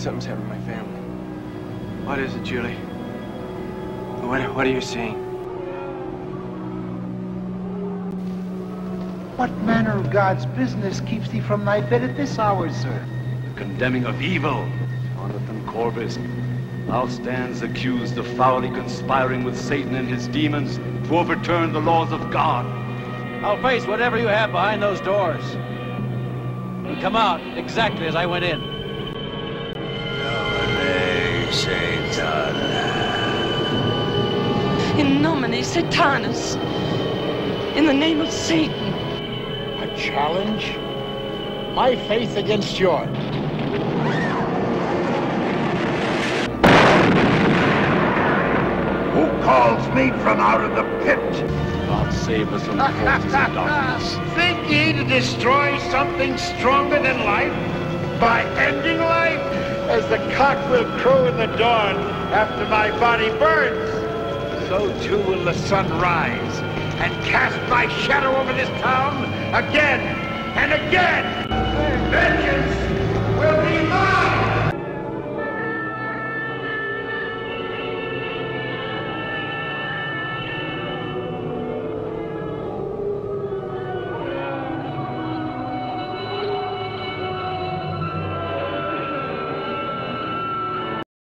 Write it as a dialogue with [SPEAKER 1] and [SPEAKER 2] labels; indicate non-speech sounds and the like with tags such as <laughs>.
[SPEAKER 1] something's happened to my family. What is it, Julie? What, what are you seeing?
[SPEAKER 2] What manner of God's business keeps thee from thy bed at this hour, sir?
[SPEAKER 3] The condemning of evil, Jonathan Corbis. Thou stands accused of foully conspiring with Satan and his demons to overturn the laws of God.
[SPEAKER 4] I'll face whatever you have behind those doors. And come out exactly as I went in.
[SPEAKER 5] In nomine Satanus. In the name of Satan.
[SPEAKER 2] A challenge? My faith against yours.
[SPEAKER 6] Who calls me from out of the pit?
[SPEAKER 3] God save us from the forces of darkness. <laughs>
[SPEAKER 6] Think ye to destroy something stronger than life by ending life? As the cock will crow in the dawn after my body burns, so too will the sun rise and cast my shadow over this town again and again. Vengeance!